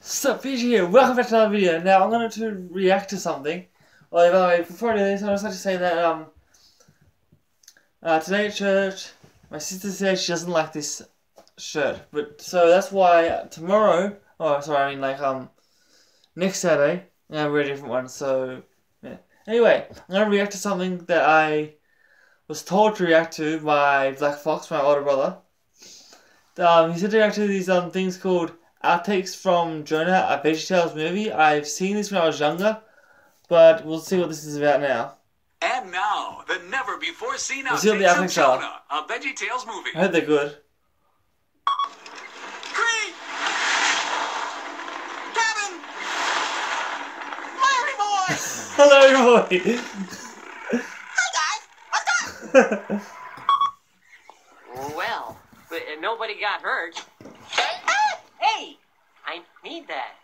Sup, BJ here. Welcome back to another video. Now I'm going to react to something. Well, by the way, before I do this, I just like to say that um, uh, today at church, my sister said she doesn't like this shirt, but so that's why tomorrow. Oh, sorry, I mean like um, next Saturday, I'm wear a different one. So yeah. Anyway, I'm going to react to something that I was told to react to by Black Fox, my older brother. Um, he said to react to these um things called outtakes from Jonah, a VeggieTales movie. I've seen this when I was younger, but we'll see what this is about now. And now, the never before seen Let's see the outtakes of outtakes are. Jonah, a VeggieTales movie. I hope they're good. Great! Kevin! Larry boy! Hello, boy. Hi guys! What's up? Well, but, uh, nobody got hurt. Hey, I need that.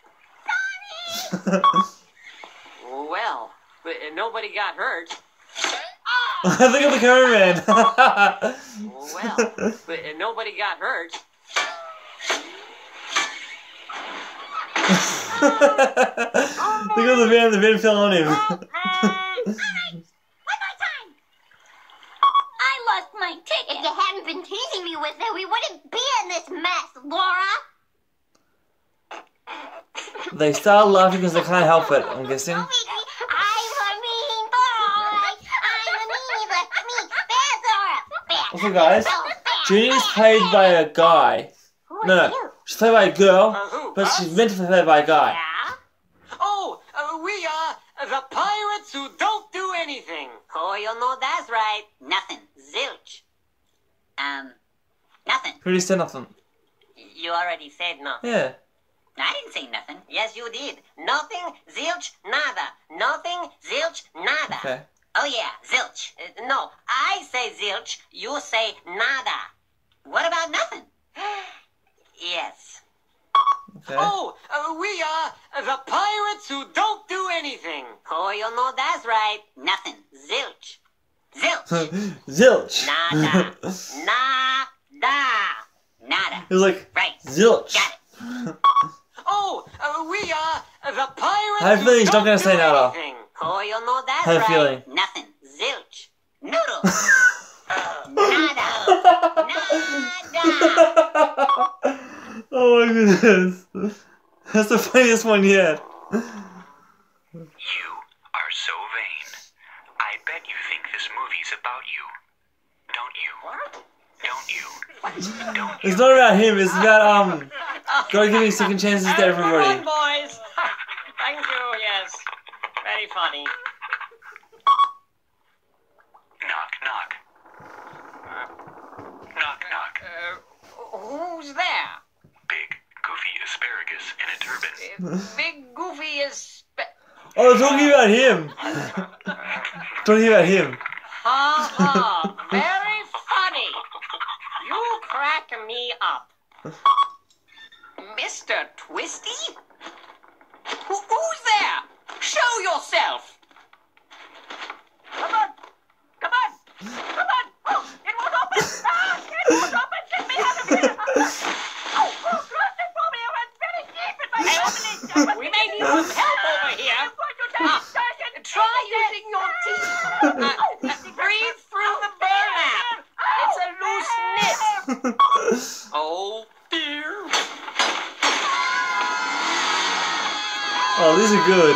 Well, but, uh, nobody got hurt. Look at the cameraman. Well, but, uh, nobody got hurt. Look at the van. The van fell on him. One more time. I lost my ticket. If you hadn't been teasing me with it, we wouldn't be in this mess, Laura. They start laughing because they can't help it. I'm guessing. I'm a mean boy. I'm a mean, but me. Bad Also, guys, So bad. Junie's played by a guy. Who are No, you? no, she's played by a girl, Uh, but she's meant to be played by a guy. Yeah? Oh, uh, we are the pirates who don't do anything. Oh, you know that's right. Nothing. Zilch. Um, nothing. Who said nothing? You already said nothing. Yeah. I didn't say nothing. Yes, you did. Nothing, zilch, nada. Nothing, zilch, nada. Okay. Oh yeah, zilch. Uh, no, I say zilch, you say nada. What about nothing? Yes. Okay. Oh, uh, we are the pirates who don't do anything. Oh, you know that's right. Nothing. Zilch. Zilch. Zilch. Nada. Nada. Nada. It was like Right. zilch. Got it. Oh, we are the pirates I have a feeling he's not gonna say do nada. Oh, you know that's I have a right. feeling. Nothing. Zilch. Noodle. Nada. Nada. oh my goodness. That's the funniest one yet. You are so vain. I bet you think this movie's about you. Don't you? What? Don't you? Don't you? It's not about him, it's about, um, gotta give me second chances to everybody. Come on, boys. Thank you. Yes. Very funny. Knock, knock. Knock, knock. Uh, who's there? Big, goofy asparagus in a turban. Uh, Big Goofy is. Oh, talking about him. talking about him. Ha ha! Very funny. You crack me up, Mr. Twisty. Who, who's there? Show yourself. Come on, come on, come on. Oh, it won't open. Ah, it won't open. Get me out of here. Oh, oh, close it for me. I went very deep in my opening. We may need some help over here. Ah, try using your teeth. Uh, uh, breathe through the burlap. It's a loose knit. Oh dear. Oh, these are good.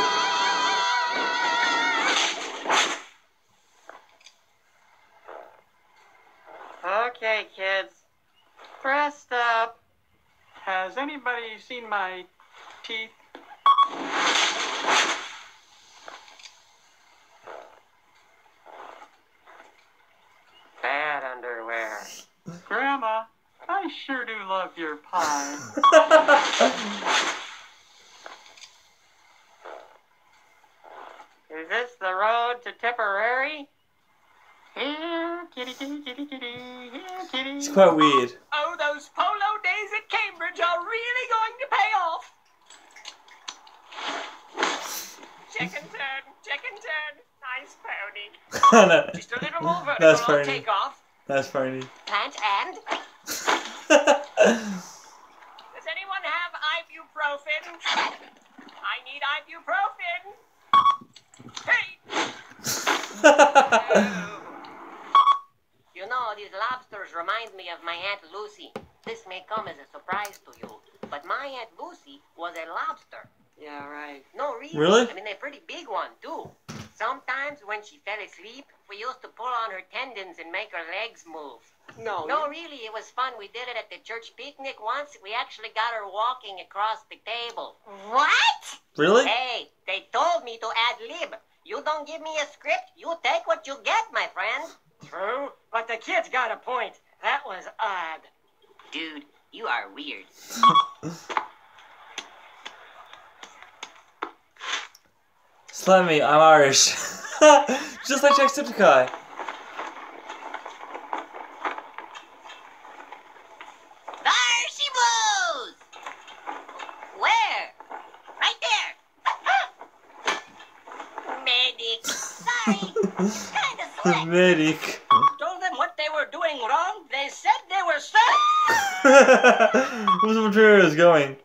Okay, kids. Pressed up. Has anybody seen my teeth? Bad underwear. Grandma, I sure do love your pie. Is this the road to Tipperary? Here, kitty, kitty, kitty, kitty, here, kitty. It's quite weird. Oh, those polo days at Cambridge are really going to pay off. Chicken turn, chicken turn. Nice pony. no, Just a little more vertical That's on funny. takeoff. that's funny. Plant and. Does anyone have ibuprofen. I need ibuprofen. Hey! You know, these lobsters remind me of my Aunt Lucy. This may come as a surprise to you, but my Aunt Lucy was a lobster. Yeah, right. No, really. Really? I mean, a pretty big one, too. Sometimes when she fell asleep, we used to pull on her tendons and make her legs move. No. No, really, it was fun. We did it at the church picnic once. We actually got her walking across the table. What? really? Hey, they told me to ad lib. You don't give me a script, you take what you get, my friend. True, but the kid's got a point. That was odd. Dude, you are weird. Slammy, I'm Irish. Just like Jacksepticeye. There she blows! Where? Right there. Medic. Sorry. Kinda slick. Medic. Told them what they were doing wrong. They said they were sorry. Where's the material is going?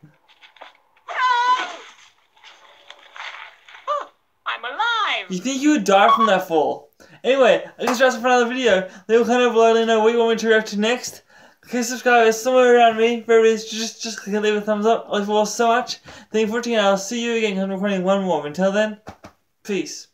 Oh, I'm alive. You think you would die from that fall? Anyway, I guess that's it for another video. Leave a comment below, let me know what you want me to react to next. Okay, subscribe somewhere around me. Wherever it is, just just click and leave a thumbs up. I love you all so much. Thank you for watching, and I'll see you again. I'm recording one more. Until then, peace.